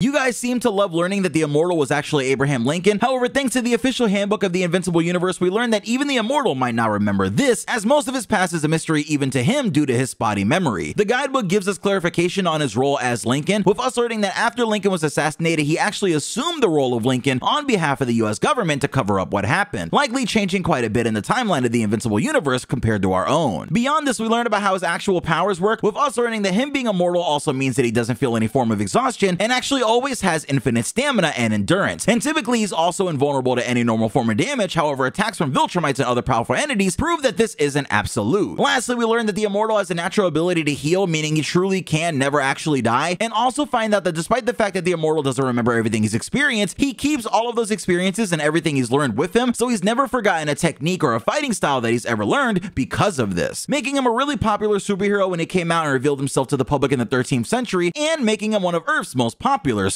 You guys seem to love learning that the Immortal was actually Abraham Lincoln. However, thanks to the official handbook of the Invincible Universe, we learned that even the Immortal might not remember this, as most of his past is a mystery even to him due to his spotty memory. The guidebook gives us clarification on his role as Lincoln, with us learning that after Lincoln was assassinated, he actually assumed the role of Lincoln on behalf of the US government to cover up what happened, likely changing quite a bit in the timeline of the Invincible Universe compared to our own. Beyond this, we learned about how his actual powers work, with us learning that him being immortal also means that he doesn't feel any form of exhaustion and actually always has infinite stamina and endurance. And typically he's also invulnerable to any normal form of damage, however attacks from Viltrumites and other powerful entities prove that this isn't absolute. Lastly, we learned that the Immortal has a natural ability to heal, meaning he truly can never actually die, and also find out that despite the fact that the Immortal doesn't remember everything he's experienced, he keeps all of those experiences and everything he's learned with him, so he's never forgotten a technique or a fighting style that he's ever learned because of this, making him a really popular superhero when he came out and revealed himself to the public in the 13th century, and making him one of Earth's most popular spoilers